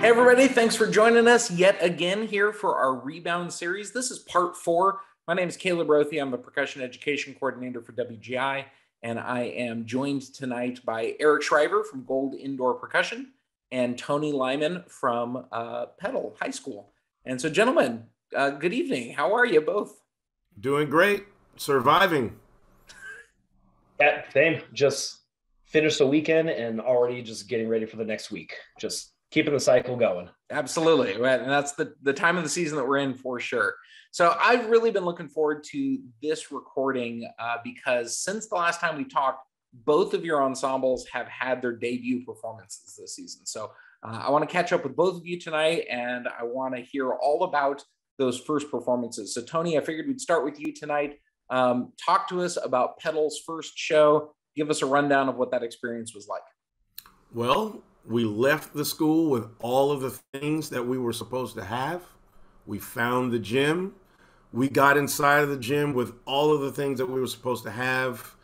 Hey, everybody, thanks for joining us yet again here for our Rebound series. This is part four. My name is Caleb Rothy. I'm the Percussion Education Coordinator for WGI, and I am joined tonight by Eric Shriver from Gold Indoor Percussion and Tony Lyman from uh, Petal High School. And so, gentlemen, uh, good evening. How are you both? Doing great. Surviving. Yeah, same. Just finished the weekend and already just getting ready for the next week. Just keeping the cycle going. Absolutely. Right. And that's the, the time of the season that we're in for sure. So I've really been looking forward to this recording uh, because since the last time we talked, both of your ensembles have had their debut performances this season. So uh, I want to catch up with both of you tonight and I want to hear all about those first performances. So, Tony, I figured we'd start with you tonight. Um, talk to us about Petal's first show. Give us a rundown of what that experience was like. Well, we left the school with all of the things that we were supposed to have. We found the gym. We got inside of the gym with all of the things that we were supposed to have.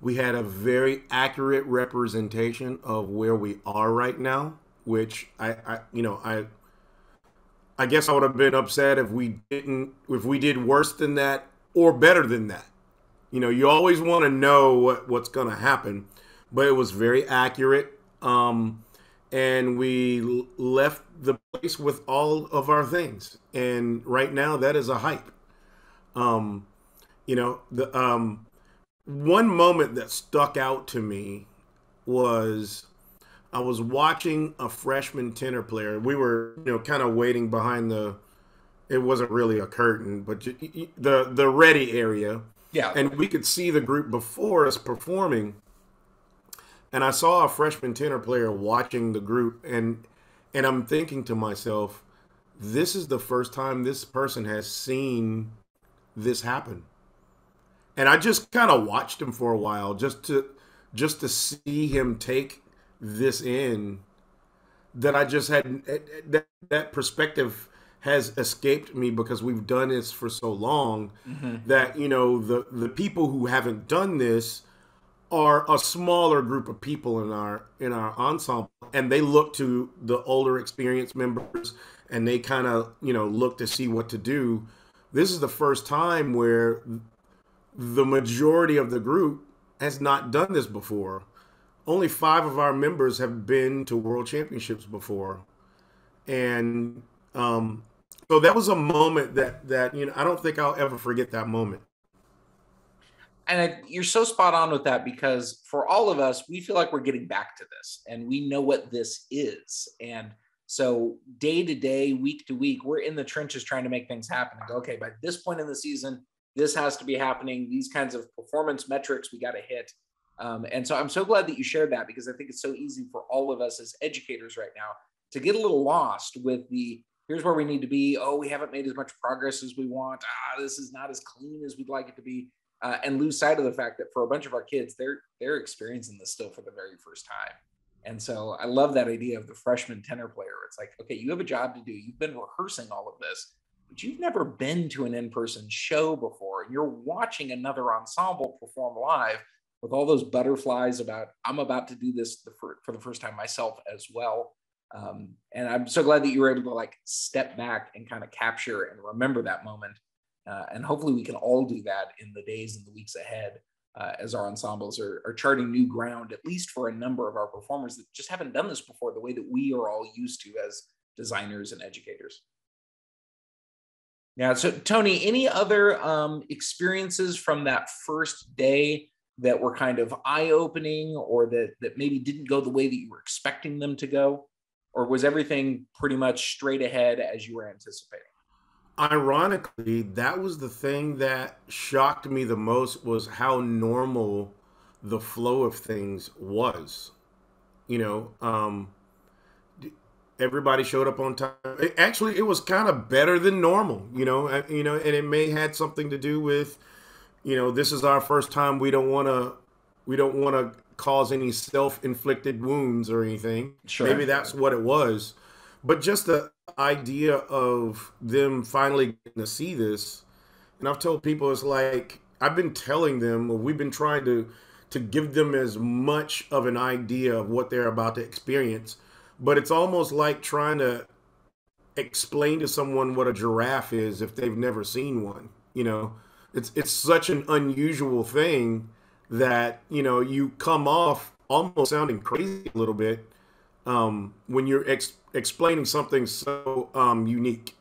We had a very accurate representation of where we are right now, which I, I you know, I I guess I would have been upset if we didn't if we did worse than that or better than that. You know, you always want to know what, what's going to happen, but it was very accurate. Um, and we left the place with all of our things. And right now, that is a hype. Um, you know, the um, one moment that stuck out to me was I was watching a freshman tenor player. We were, you know, kind of waiting behind the it wasn't really a curtain, but the the ready area. Yeah. And we could see the group before us performing. And I saw a freshman tenor player watching the group and and I'm thinking to myself, this is the first time this person has seen this happen. And I just kind of watched him for a while just to just to see him take this in that I just had that, that perspective has escaped me because we've done this for so long mm-hmm. that you know the the people who haven't done this are a smaller group of people in our in our ensemble and they look to the older experienced members and they kind of you know look to see what to do. This is the first time where the majority of the group has not done this before. Only five of our members have been to world championships before. And um, so that was a moment that that you know I don't think I'll ever forget that moment. And I, you're so spot on with that because for all of us, we feel like we're getting back to this, and we know what this is. And so day to day, week to week, we're in the trenches trying to make things happen. And go, okay, by this point in the season, this has to be happening. These kinds of performance metrics we got to hit. Um, and so I'm so glad that you shared that because I think it's so easy for all of us as educators right now to get a little lost with the here's where we need to be. Oh, we haven't made as much progress as we want. Ah, this is not as clean as we'd like it to be. Uh, and lose sight of the fact that for a bunch of our kids, they're they're experiencing this still for the very first time. And so I love that idea of the freshman tenor player. It's like, okay, you have a job to do. You've been rehearsing all of this, but you've never been to an in-person show before. And you're watching another ensemble perform live with all those butterflies about I'm about to do this for, for the first time myself as well. Um, and I'm so glad that you were able to like step back and kind of capture and remember that moment. Uh, and hopefully we can all do that in the days and the weeks ahead uh, as our ensembles are, are charting new ground, at least for a number of our performers that just haven't done this before, the way that we are all used to as designers and educators. Yeah. So, Tony, any other um, experiences from that first day that were kind of eye opening or that, that maybe didn't go the way that you were expecting them to go? or was everything pretty much straight ahead as you were anticipating? Ironically, that was the thing that shocked me the most was how normal the flow of things was. You know, um, everybody showed up on time. It, actually, it was kind of better than normal. You know, you know, and it may had something to do with, you know, this is our first time. We don't want to, we don't want to cause any self-inflicted wounds or anything. Sure. Maybe that's what it was. But just the idea of them finally getting to see this, and I've told people it's like I've been telling them, or we've been trying to to give them as much of an idea of what they're about to experience. but it's almost like trying to explain to someone what a giraffe is if they've never seen one. You know, it's it's such an unusual thing that you know you come off almost sounding crazy a little bit um, when you're ex- explaining something so um, unique.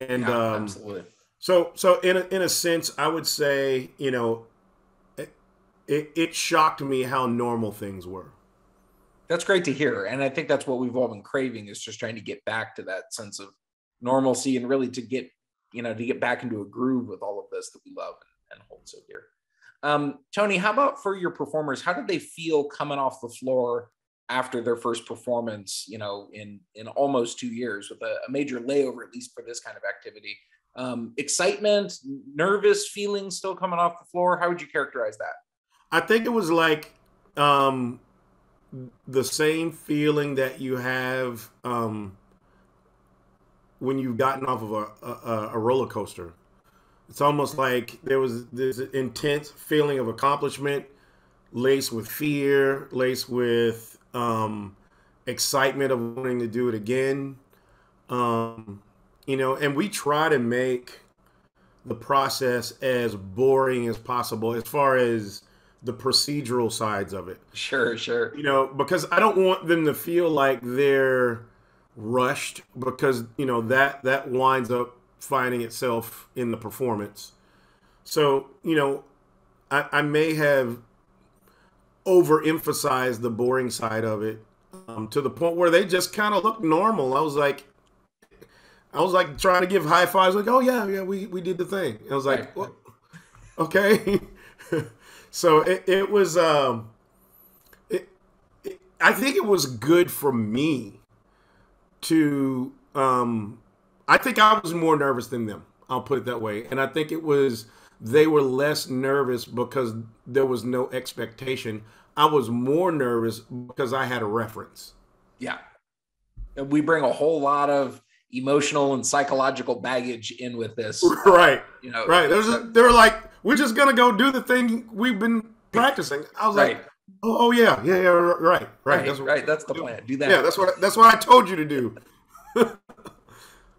And yeah, um, absolutely. So so in a, in a sense, I would say you know it, it, it shocked me how normal things were. That's great to hear, and I think that's what we've all been craving is just trying to get back to that sense of normalcy and really to get you know to get back into a groove with all of this that we love and, and hold so dear. Um, Tony, how about for your performers? How did they feel coming off the floor after their first performance? You know, in in almost two years with a, a major layover, at least for this kind of activity. Um, excitement, nervous feelings still coming off the floor. How would you characterize that? I think it was like um, the same feeling that you have um, when you've gotten off of a, a, a roller coaster it's almost like there was this intense feeling of accomplishment, laced with fear, laced with um, excitement of wanting to do it again. Um, you know, and we try to make the process as boring as possible as far as the procedural sides of it. Sure, sure. You know, because I don't want them to feel like they're rushed because, you know, that that winds up finding itself in the performance. So, you know, I, I may have overemphasized the boring side of it um, to the point where they just kind of looked normal. I was like, I was like trying to give high fives, like, oh yeah, yeah, we, we did the thing. I was like, right. okay. so it, it was, um, it, it, I think it was good for me to um, I think I was more nervous than them. I'll put it that way. And I think it was they were less nervous because there was no expectation. I was more nervous because I had a reference. Yeah. And we bring a whole lot of emotional and psychological baggage in with this. Right. You know, right. There's a, they're like, we're just gonna go do the thing we've been practicing. I was right. like, oh, oh, yeah, yeah, yeah, right, right. Right. That's, right. that's the plan. Do that. Yeah, that's what that's what I told you to do.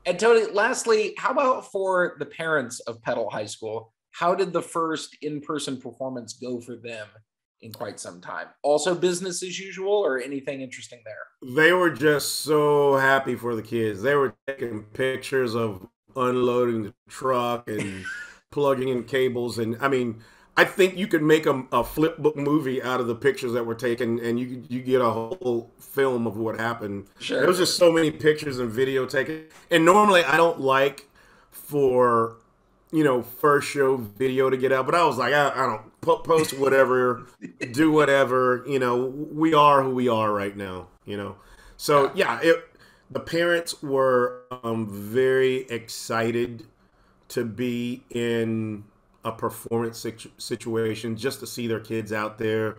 And Tony, lastly, how about for the parents of Petal High School? How did the first in-person performance go for them in quite some time? Also business as usual or anything interesting there? They were just so happy for the kids. They were taking pictures of unloading the truck and plugging in cables and I mean I think you could make a, a, flip book movie out of the pictures that were taken, and you you get a whole film of what happened. Sure. There was just so many pictures and video taken. And normally, I don't like for you know first show video to get out, but I was like, I, I don't post whatever, do whatever. You know, we are who we are right now. You know, so yeah, it, the parents were um, very excited to be in a performance situ- situation just to see their kids out there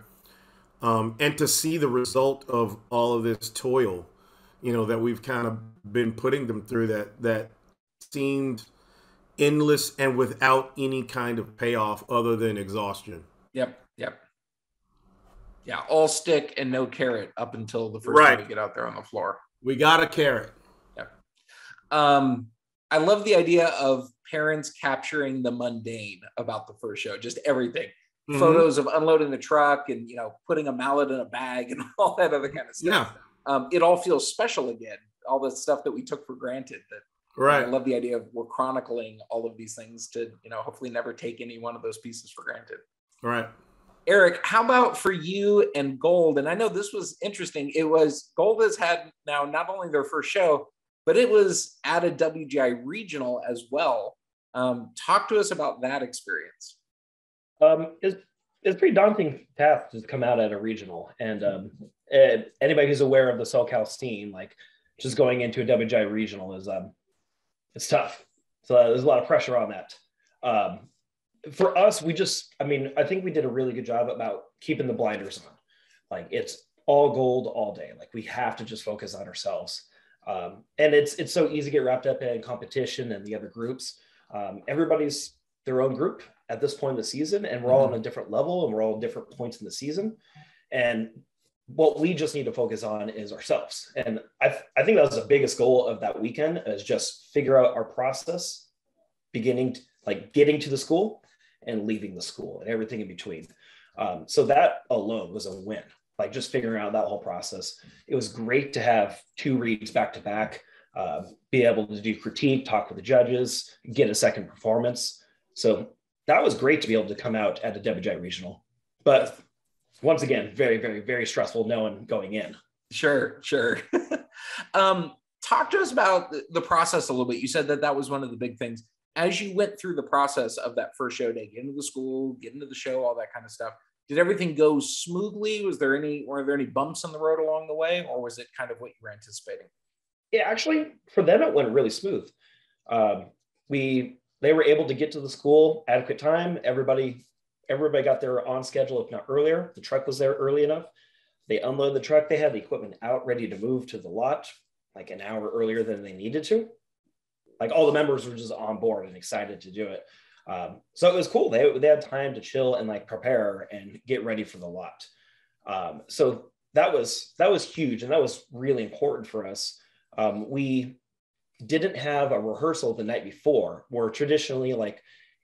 um, and to see the result of all of this toil you know that we've kind of been putting them through that that seemed endless and without any kind of payoff other than exhaustion yep yep yeah all stick and no carrot up until the first right. time we get out there on the floor we got a carrot yep um i love the idea of parents capturing the mundane about the first show, just everything. Mm-hmm. Photos of unloading the truck and you know putting a mallet in a bag and all that other kind of stuff. Yeah. Um, it all feels special again. All the stuff that we took for granted. That right. I love the idea of we're chronicling all of these things to you know hopefully never take any one of those pieces for granted. Right. Eric, how about for you and Gold? And I know this was interesting. It was Gold has had now not only their first show, but it was at a WGI regional as well. Um, talk to us about that experience. Um, it's, it's a pretty daunting task to come out at a regional. And um, anybody who's aware of the SoCal scene, like just going into a WGI regional is um, it's tough. So there's a lot of pressure on that. Um, for us, we just, I mean, I think we did a really good job about keeping the blinders on. Like it's all gold all day. Like we have to just focus on ourselves. Um, and it's it's so easy to get wrapped up in competition and the other groups um, everybody's their own group at this point in the season, and we're all on a different level and we're all different points in the season. And what we just need to focus on is ourselves. And I, I think that was the biggest goal of that weekend is just figure out our process, beginning to, like getting to the school and leaving the school and everything in between. Um, so that alone was a win. Like just figuring out that whole process. It was great to have two reads back to back, uh, be able to do critique, talk with the judges, get a second performance. So that was great to be able to come out at a WGI regional. But once again, very, very, very stressful knowing going in. Sure, sure. um, talk to us about the process a little bit. You said that that was one of the big things. As you went through the process of that first show day, get into the school, get into the show, all that kind of stuff, did everything go smoothly? Was there any, were there any bumps in the road along the way, or was it kind of what you were anticipating? Yeah, actually, for them, it went really smooth. Um, we, they were able to get to the school adequate time. Everybody everybody got there on schedule, if not earlier. The truck was there early enough. They unloaded the truck. They had the equipment out ready to move to the lot like an hour earlier than they needed to. Like all the members were just on board and excited to do it. Um, so it was cool. They, they had time to chill and like prepare and get ready for the lot. Um, so that was that was huge and that was really important for us. Um, we didn't have a rehearsal the night before, where traditionally like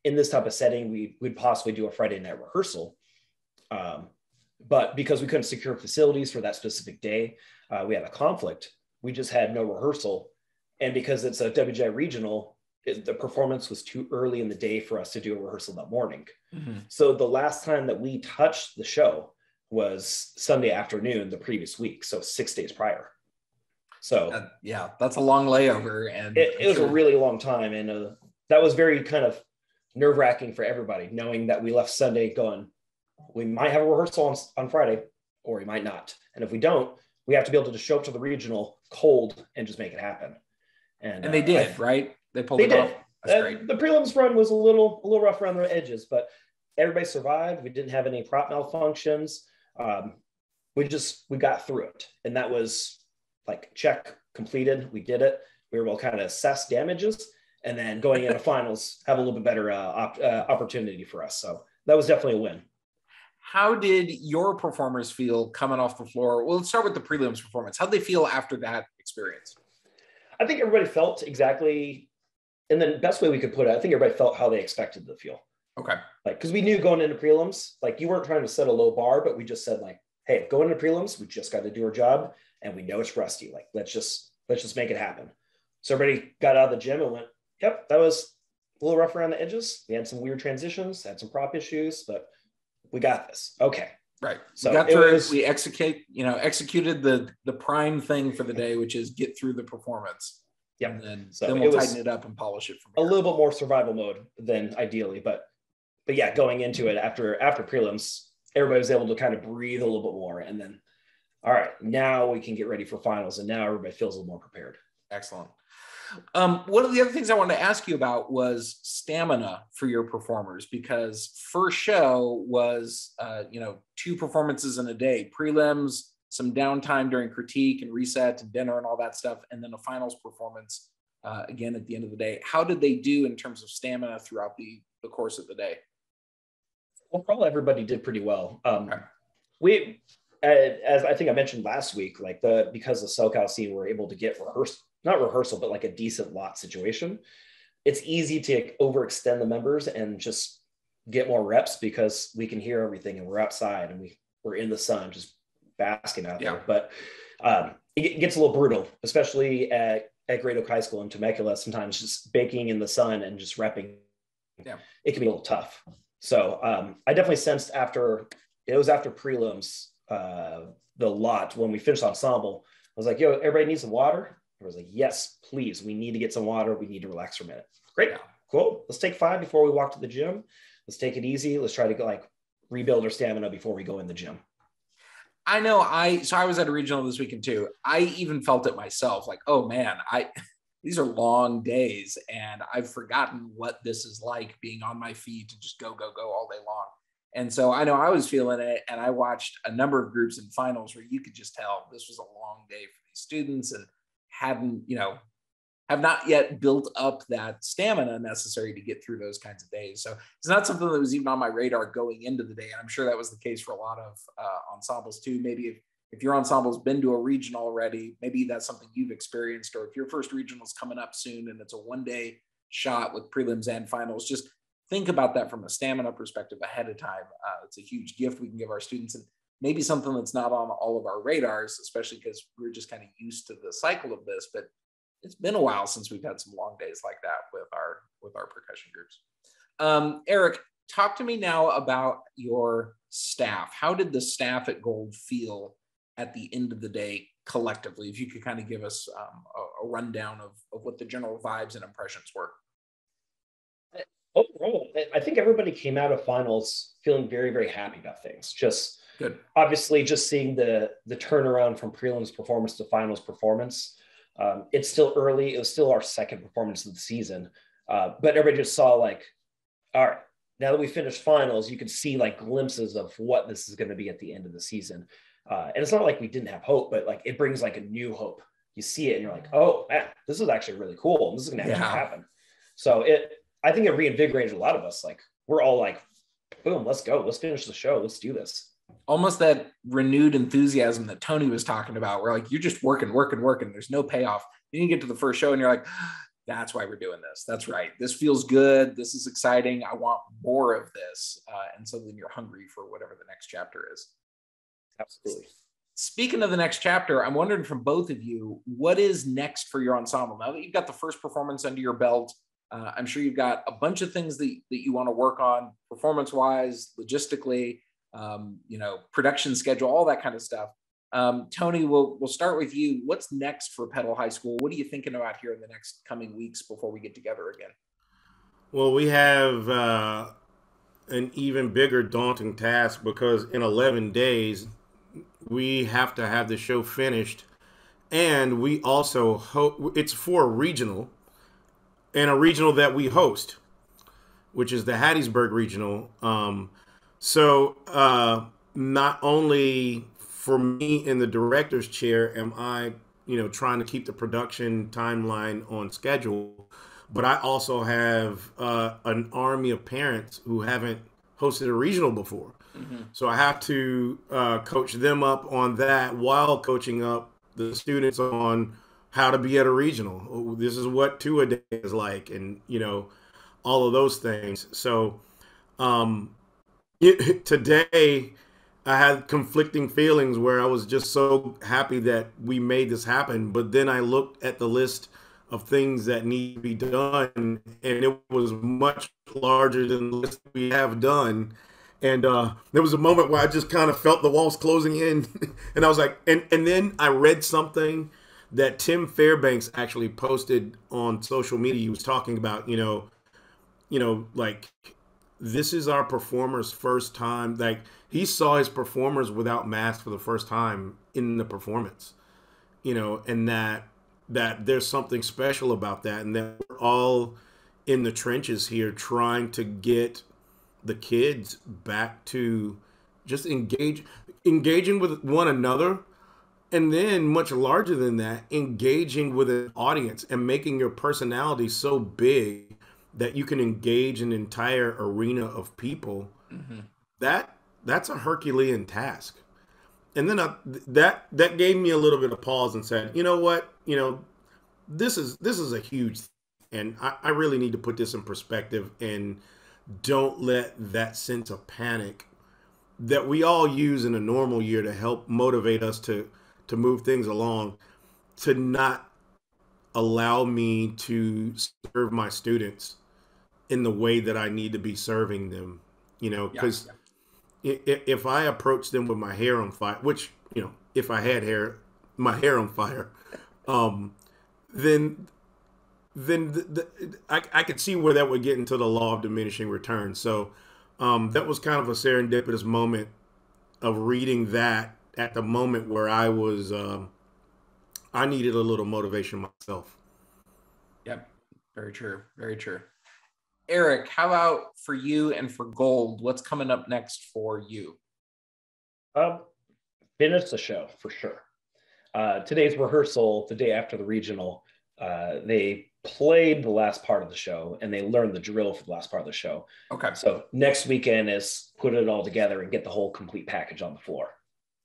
in this type of setting, we would possibly do a Friday night rehearsal. Um, but because we couldn't secure facilities for that specific day, uh, we had a conflict. We just had no rehearsal. And because it's a WGI regional, it, the performance was too early in the day for us to do a rehearsal that morning. Mm-hmm. So the last time that we touched the show was Sunday afternoon the previous week. So six days prior. So uh, yeah, that's a long layover. And it, it was sure. a really long time. And uh, that was very kind of nerve wracking for everybody, knowing that we left Sunday going, we might have a rehearsal on, on Friday or we might not. And if we don't, we have to be able to just show up to the regional cold and just make it happen. And, and they uh, did, I, right? They pulled they it did. off. Uh, the prelims run was a little a little rough around the edges, but everybody survived. We didn't have any prop malfunctions. Um, we just we got through it, and that was like check completed. We did it. We were able to kind of assess damages, and then going into finals have a little bit better uh, op- uh, opportunity for us. So that was definitely a win. How did your performers feel coming off the floor? Well, let's start with the prelims performance. How'd they feel after that experience? I think everybody felt exactly, and the best way we could put it, I think everybody felt how they expected to feel. Okay. Like, because we knew going into prelims, like you weren't trying to set a low bar, but we just said like, hey, going into prelims, we just got to do our job, and we know it's rusty. Like, let's just let's just make it happen. So everybody got out of the gym and went, yep, that was a little rough around the edges. We had some weird transitions, had some prop issues, but we got this. Okay. Right. So we got through was, we execute, you know, executed the the prime thing for the day, which is get through the performance. Yeah. And then, so then we'll tighten it up and polish it from here. a little bit more survival mode than ideally, but but yeah, going into it after after prelims, everybody was able to kind of breathe a little bit more. And then all right, now we can get ready for finals. And now everybody feels a little more prepared. Excellent. Um, one of the other things I wanted to ask you about was stamina for your performers because first show was, uh, you know, two performances in a day, prelims, some downtime during critique and reset and dinner and all that stuff, and then a finals performance uh, again at the end of the day. How did they do in terms of stamina throughout the, the course of the day? Well, probably everybody did pretty well. Um, okay. We, as I think I mentioned last week, like the because the SoCal scene were able to get rehearsed not rehearsal, but like a decent lot situation, it's easy to overextend the members and just get more reps because we can hear everything and we're outside and we we're in the sun just basking out yeah. there. But um, it gets a little brutal, especially at at Great Oak High School in Temecula. Sometimes just baking in the sun and just repping, yeah, it can be a little tough. So um, I definitely sensed after it was after prelims, uh, the lot when we finished ensemble, I was like, "Yo, everybody needs some water." I was like, yes, please. We need to get some water. We need to relax for a minute. Great. Now. Cool. Let's take five before we walk to the gym. Let's take it easy. Let's try to like rebuild our stamina before we go in the gym. I know I so I was at a regional this weekend too. I even felt it myself, like, oh man, I these are long days and I've forgotten what this is like being on my feet to just go, go, go all day long. And so I know I was feeling it. And I watched a number of groups in finals where you could just tell this was a long day for these students. And hadn't, you know, have not yet built up that stamina necessary to get through those kinds of days. So it's not something that was even on my radar going into the day. And I'm sure that was the case for a lot of uh, ensembles too. Maybe if if your ensemble's been to a region already, maybe that's something you've experienced, or if your first regional is coming up soon and it's a one day shot with prelims and finals, just think about that from a stamina perspective ahead of time. Uh, it's a huge gift we can give our students and maybe something that's not on all of our radars, especially because we're just kind of used to the cycle of this. But it's been a while since we've had some long days like that with our with our percussion groups. Um, Eric, talk to me now about your staff. How did the staff at Gold feel at the end of the day collectively? If you could kind of give us um, a, a rundown of, of what the general vibes and impressions were overall, I think everybody came out of finals feeling very, very happy about things. Just good. Obviously, just seeing the the turnaround from prelims performance to finals performance. Um, it's still early. It was still our second performance of the season, uh, but everybody just saw like, all right, now that we finished finals, you can see like glimpses of what this is going to be at the end of the season. Uh, and it's not like we didn't have hope, but like it brings like a new hope. You see it and you're like, oh man, this is actually really cool. This is going to yeah. happen. So it I think it reinvigorated a lot of us. Like we're all like, boom, let's go. Let's finish the show. Let's do this. Almost that renewed enthusiasm that Tony was talking about, where like you're just working, working, working. There's no payoff. Then you get to the first show and you're like, that's why we're doing this. That's right. This feels good. This is exciting. I want more of this. Uh, and so then you're hungry for whatever the next chapter is. Absolutely. Speaking of the next chapter, I'm wondering from both of you, what is next for your ensemble? Now that you've got the first performance under your belt, uh, I'm sure you've got a bunch of things that, that you want to work on performance wise, logistically, um, you know, production schedule, all that kind of stuff. Um, Tony, we'll, we'll start with you. What's next for Petal High School? What are you thinking about here in the next coming weeks before we get together again? Well, we have uh, an even bigger daunting task because in 11 days, we have to have the show finished. And we also hope it's for a regional and a regional that we host, which is the Hattiesburg regional. Um, so uh, not only for me in the director's chair am I, you know, trying to keep the production timeline on schedule, but I also have uh, an army of parents who haven't hosted a regional before. Mm-hmm. So I have to uh, coach them up on that while coaching up the students on how to be at a regional. This is what two a day is like, and you know, all of those things. So, um, today I had conflicting feelings where I was just so happy that we made this happen, but then I looked at the list of things that need to be done, and it was much larger than the list we have done. And uh, there was a moment where I just kind of felt the walls closing in, and I was like, and and then I read something that Tim Fairbanks actually posted on social media. He was talking about, you know, you know, like this is our performer's first time. Like he saw his performers without masks for the first time in the performance, you know, and that that there's something special about that, and that we're all in the trenches here trying to get the kids back to just engage engaging with one another and then much larger than that engaging with an audience and making your personality so big that you can engage an entire arena of people mm-hmm. that that's a herculean task and then I, that that gave me a little bit of pause and said you know what you know this is this is a huge and I, I really need to put this in perspective and don't let that sense of panic that we all use in a normal year to help motivate us to to move things along to not allow me to serve my students in the way that I need to be serving them, you know, because yeah, yeah. if I approach them with my hair on fire, which, you know, if I had hair, my hair on fire, um, then then the, the, I, I could see where that would get into the law of diminishing returns. So um, that was kind of a serendipitous moment of reading that at the moment where I was, um, I needed a little motivation myself. Yep, very true, very true. Eric, how about for you and for Gold? What's coming up next for you? Um, finish the show for sure. Uh, today's rehearsal, the day after the regional, uh, they played the last part of the show and they learned the drill for the last part of the show. Okay. So next weekend is put it all together and get the whole complete package on the floor.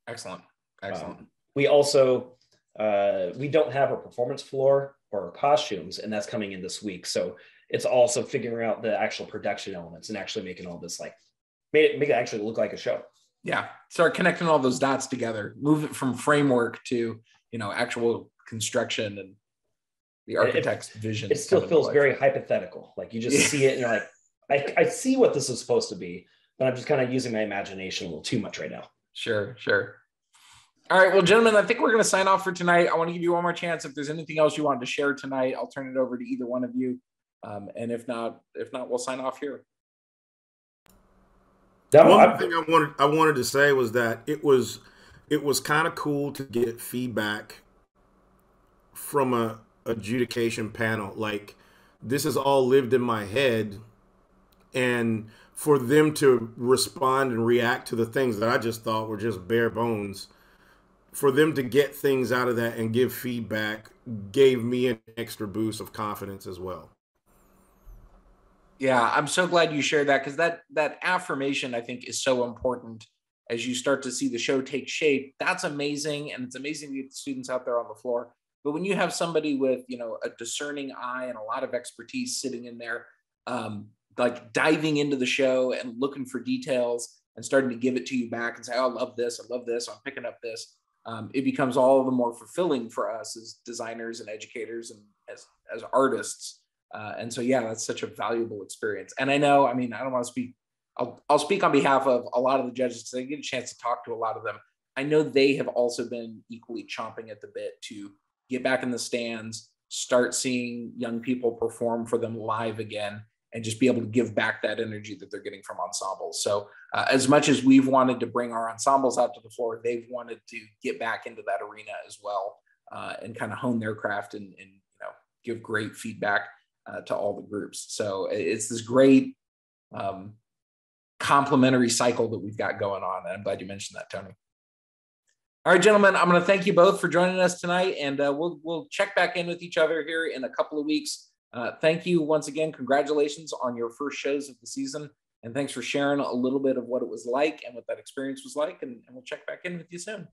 Excellent. Excellent. Um, we also uh, we don't have a performance floor or costumes, and that's coming in this week. So it's also figuring out the actual production elements and actually making all this like make it make it actually look like a show. Yeah, start connecting all those dots together. Move it from framework to you know actual construction and the architect's it, vision. It still feels very hypothetical. Like you just yeah. see it and you're like, I, I see what this is supposed to be, but I'm just kind of using my imagination a little too much right now. Sure, sure. All right, well, gentlemen, I think we're going to sign off for tonight. I want to give you one more chance. If there's anything else you wanted to share tonight, I'll turn it over to either one of you. Um, and if not, if not, we'll sign off here. That one thing I wanted I wanted to say was that it was it was kind of cool to get feedback from a adjudication panel. Like this is all lived in my head, and for them to respond and react to the things that I just thought were just bare bones, for them to get things out of that and give feedback gave me an extra boost of confidence as well. Yeah, I'm so glad you shared that because that that affirmation I think is so important as you start to see the show take shape. That's amazing, and it's amazing to get the students out there on the floor. But when you have somebody with you know a discerning eye and a lot of expertise sitting in there, um, like diving into the show and looking for details and starting to give it to you back and say, oh, "I love this, I love this, I'm picking up this," um, it becomes all the more fulfilling for us as designers and educators and as as artists uh, and so, yeah, that's such a valuable experience. And I know, I mean, I don't want to speak, I'll, I'll speak on behalf of a lot of the judges because I get a chance to talk to a lot of them. I know they have also been equally chomping at the bit to get back in the stands, start seeing young people perform for them live again, and just be able to give back that energy that they're getting from ensembles. So, uh, as much as we've wanted to bring our ensembles out to the floor, they've wanted to get back into that arena as well uh, and kind of hone their craft and, and you know give great feedback uh, to all the groups. So it's this great um, complementary cycle that we've got going on. And I'm glad you mentioned that, Tony. All right, gentlemen, I'm going to thank you both for joining us tonight, and uh, we'll we'll check back in with each other here in a couple of weeks. Uh, thank you once again. Congratulations on your first shows of the season, and thanks for sharing a little bit of what it was like and what that experience was like. And, and we'll check back in with you soon.